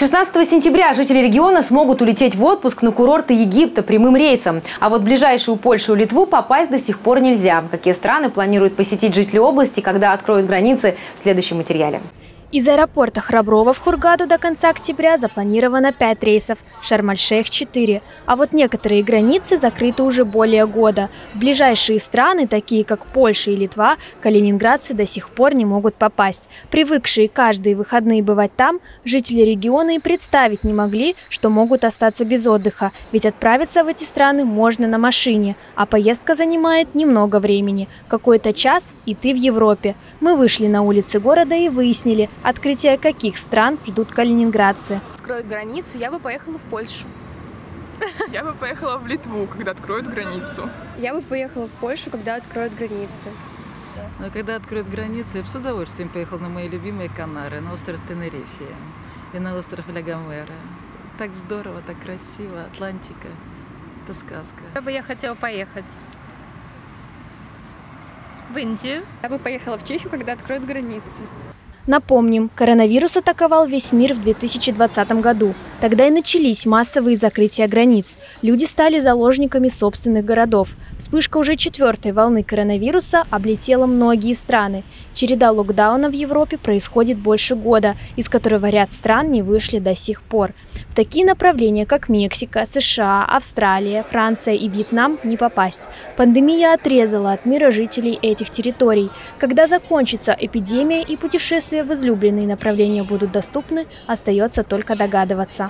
16 сентября жители региона смогут улететь в отпуск на курорты Египта прямым рейсом. А вот в ближайшую Польшу и Литву попасть до сих пор нельзя. Какие страны планируют посетить жители области, когда откроют границы в следующем материале. Из аэропорта Храброво в Хургаду до конца октября запланировано 5 рейсов, Шарм-аль-Шейх – 4. А вот некоторые границы закрыты уже более года. В ближайшие страны, такие как Польша и Литва, калининградцы до сих пор не могут попасть. Привыкшие каждые выходные бывать там, жители региона и представить не могли, что могут остаться без отдыха, ведь отправиться в эти страны можно на машине, а поездка занимает немного времени. Какой-то час, и ты в Европе. Мы вышли на улицы города и выяснили – Открытие каких стран ждут калининградцы? Откроют границу, я бы поехала в Польшу. Я бы поехала в Литву, когда откроют границу. Я бы поехала в Польшу, когда откроют границы. Но когда откроют границы, я бы с удовольствием поехала на мои любимые Канары, на остров Тенерифе и на остров Лягомера. Так здорово, так красиво, Атлантика. Это сказка. Куда бы я хотела поехать? В Индию. Я бы поехала в Чехию, когда откроют границы. Напомним, коронавирус атаковал весь мир в 2020 году. Тогда и начались массовые закрытия границ. Люди стали заложниками собственных городов. Вспышка уже четвертой волны коронавируса облетела многие страны. Череда локдауна в Европе происходит больше года, из которого ряд стран не вышли до сих пор. В такие направления, как Мексика, США, Австралия, Франция и Вьетнам, не попасть. Пандемия отрезала от мира жителей этих территорий. Когда закончится эпидемия и путешествия в излюбленные направления будут доступны, остается только догадываться.